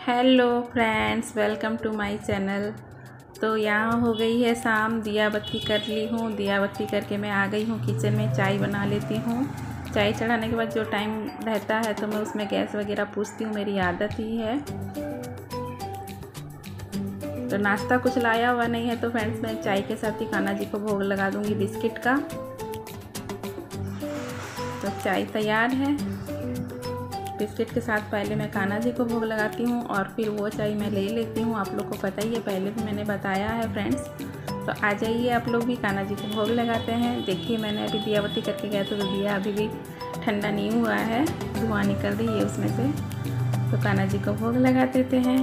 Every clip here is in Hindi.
Hello friends, welcome to my channel. तो यहाँ हो गई है शाम, दिया बत्ती कर ली हूँ। दिया बत्ती करके मैं आ गई हूँ किचन में, चाय बना लेती हूँ। चाय चढ़ाने के बाद जो टाइम रहता है तो मैं उसमें गैस वगैरह पूछती हूँ, मेरी आदत ही है। तो नाश्ता कुछ लाया हुआ नहीं है तो फ्रेंड्स, मैं चाय के साथ ही खाना जी को भोग लगा दूँगी बिस्किट का। तो चाय तैयार है। बिस्किट के साथ पहले मैं कान्हा जी को भोग लगाती हूँ और फिर वो चाय मैं ले लेती हूँ। आप लोग को पता ही है, पहले भी मैंने बताया है फ्रेंड्स तो आ जाइए, आप लोग भी कान्हा जी को भोग लगाते हैं। देखिए, मैंने अभी दिया बत्ती करके गया तो दिया अभी भी ठंडा नहीं हुआ है, धुआँ निकल रही है उसमें से। तो कान्हा जी को भोग लगा देते हैं।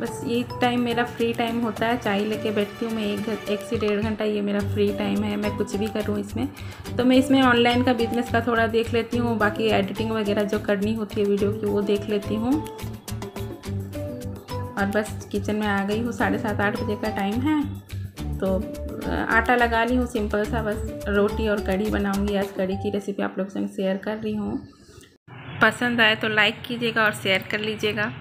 बस ये टाइम मेरा फ्री टाइम होता है, चाय लेके बैठती हूँ मैं एक एक से डेढ़ घंटा ये मेरा फ्री टाइम है, मैं कुछ भी करूँ इसमें। तो मैं इसमें ऑनलाइन का बिज़नेस का थोड़ा देख लेती हूँ, बाकी एडिटिंग वगैरह जो करनी होती है वीडियो की, वो देख लेती हूँ। और बस किचन में आ गई हूँ, साढ़े सात आठ बजे का टाइम है। तो आटा लगा ली हूँ सिंपल सा बस, रोटी और कढ़ी बनाऊँगी। आज कढ़ी की रेसिपी आप लोग संग शेयर कर रही हूँ। पसंद आए तो लाइक कीजिएगा और शेयर कर लीजिएगा।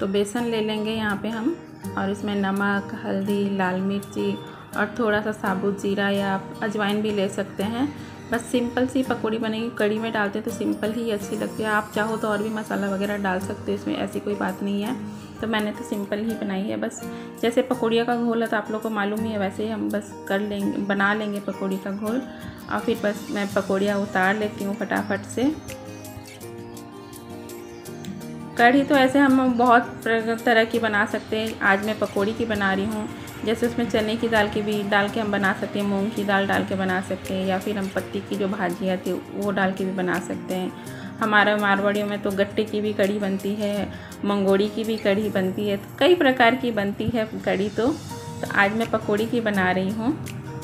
तो बेसन ले लेंगे यहाँ पे हम और इसमें नमक, हल्दी, लाल मिर्ची और थोड़ा सा साबुत जीरा या आप अजवाइन भी ले सकते हैं। बस सिंपल सी पकौड़ी बनेगी, कड़ी में डालते हैं तो सिंपल ही अच्छी लगती है। आप चाहो तो और भी मसाला वगैरह डाल सकते हो, इसमें ऐसी कोई बात नहीं है। तो मैंने तो सिंपल ही बनाई है, बस जैसे पकौड़िया का घोल है तो आप लोग को मालूम ही है, वैसे ही हम बस कर लेंगे, बना लेंगे पकौड़ी का घोल। और फिर बस मैं पकौड़िया उतार लेती हूँ फटाफट से। कढ़ी तो ऐसे हम बहुत तरह की बना सकते हैं। आज मैं पकौड़ी की बना रही हूँ। जैसे उसमें चने की दाल की भी डाल के हम बना सकते हैं मूंग की दाल डाल के बना सकते हैं या फिर हम पत्ती की जो भाजी आती है वो डाल के भी बना सकते हैं। हमारे मारवाड़ियों में तो गट्टे की भी कढ़ी बनती है मंगोड़ी की भी कढ़ी बनती है तो कई प्रकार की बनती है कढ़ी तो, तो आज मैं पकौड़ी की बना रही हूँ।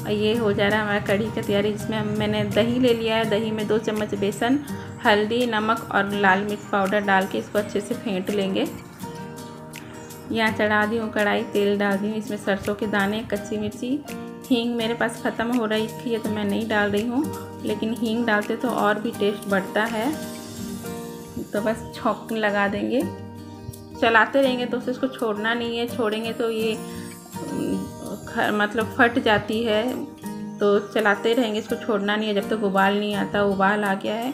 ये हो जा रहा है हमारा कढ़ी की तैयारी जिसमें मैंने दही ले लिया है। दही में दो चम्मच बेसन हल्दी, नमक और लाल मिर्च पाउडर डाल के इसको अच्छे से फेंट लेंगे। यहाँ चढ़ा दी हूँ कढ़ाई, तेल डाल दी हूँ। इसमें सरसों के दाने, कच्ची मिर्ची, हींग मेरे पास ख़त्म हो रही थी तो मैं नहीं डाल रही हूँ। लेकिन हींग डालते तो और भी टेस्ट बढ़ता है। तो बस छोंक लगा देंगे। चलाते रहेंगे तो उसको छोड़ना नहीं है। छोड़ेंगे तो ये मतलब फट जाती है। तो चलाते रहेंगे, इसको छोड़ना नहीं है। जब तक तो उबाल नहीं आता, उबाल आ गया है।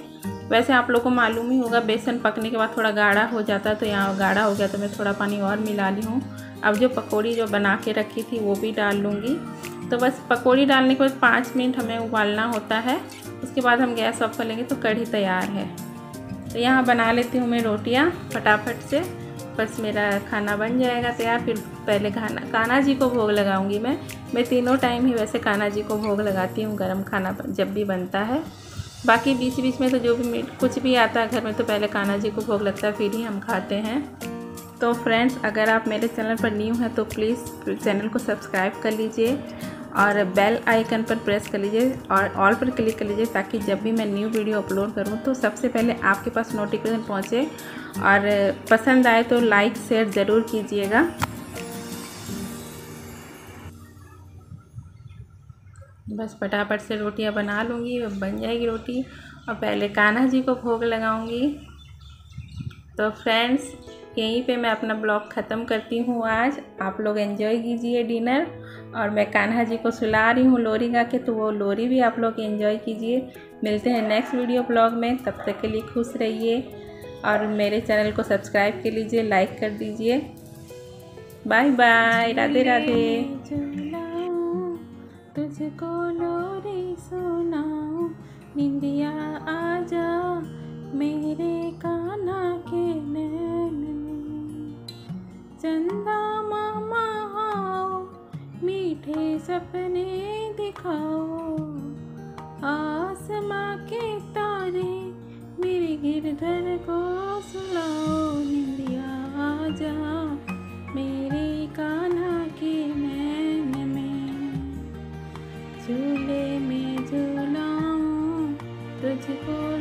वैसे आप लोग को मालूम ही होगा, बेसन पकने के बाद थोड़ा गाढ़ा हो जाता है तो यहाँ गाढ़ा हो गया तो मैं थोड़ा पानी और मिला ली हूँ। अब जो पकौड़ी जो बना के रखी थी, वो भी डाल लूँगी। तो बस पकौड़ी डालने के बाद पाँच मिनट हमें उबालना होता है। उसके बाद हम गैस ऑफ़ कर लेंगे तो कढ़ी तैयार है। तो यहाँ बना लेती हूँ मैं रोटियाँ फटाफट से। बस मेरा खाना बन जाएगा तैयार। फिर पहले खाना, कान्हा जी को भोग लगाऊँगी मैं। मैं तीनों टाइम ही वैसे कान्हा जी को भोग लगाती हूँ, गरम खाना जब भी बनता है। बाकी बीच बीच में तो जो भी कुछ भी आता है घर में तो पहले कान्हा जी को भोग लगता है, फिर ही हम खाते हैं। तो फ्रेंड्स अगर आप मेरे चैनल पर न्यू हैं तो प्लीज़ चैनल को सब्सक्राइब कर लीजिए और बेल आइकन पर प्रेस कर लीजिए और ऑल पर क्लिक कर लीजिए ताकि जब भी मैं न्यू वीडियो अपलोड करूँ तो सबसे पहले आपके पास नोटिफिकेशन पहुँचे। और पसंद आए तो लाइक शेयर ज़रूर कीजिएगा। बस फटाफट से रोटियाँ बना लूँगी बन जाएगी रोटी। और पहले कान्हा जी को भोग लगाऊँगी। तो फ्रेंड्स, यहीं पे मैं अपना ब्लॉग ख़त्म करती हूँ आज। आप लोग एंजॉय कीजिए डिनर। और मैं कान्हा जी को सुला रही हूँ लोरी गा के तो वो लोरी भी आप लोग एंजॉय कीजिए। मिलते हैं नेक्स्ट वीडियो ब्लॉग में। तब तक के लिए खुश रहिए। और मेरे चैनल को सब्सक्राइब कर लीजिए, लाइक कर दीजिए। Bye bye, Radhe Radhe. तुझको लोरी सुनाऊं, निंदिया आजा मेरे काना के नैन में। चंदा मामा आओ, मीठे सपने दिखाओ। आसमां के तारे मेरे गिरधर को सुलाओ निंदिया आजा। झूले में झूलाऊं तुझको